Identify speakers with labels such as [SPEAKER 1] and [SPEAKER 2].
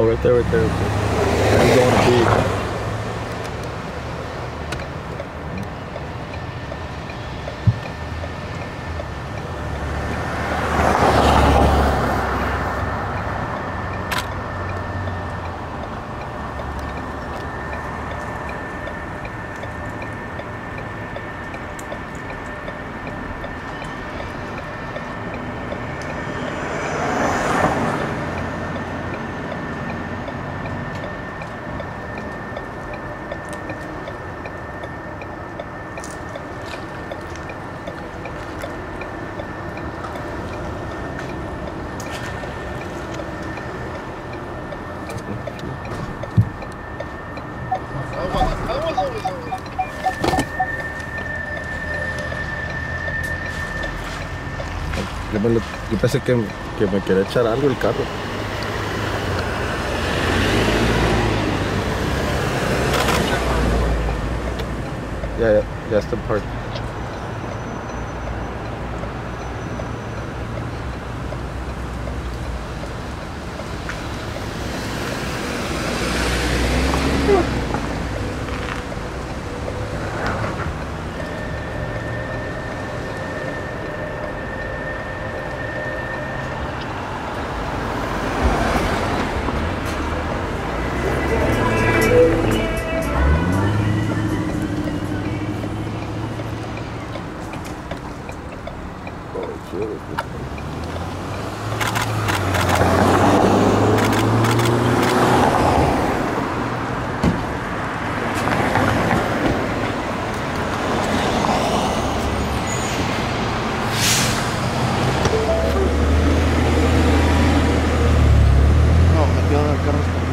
[SPEAKER 1] Oh, right there, right there. He's going Yo, me lo- pensé que, que me quería echar algo el carro. Ya, ya, ya está parked.
[SPEAKER 2] делать. Ну, делаем, короче,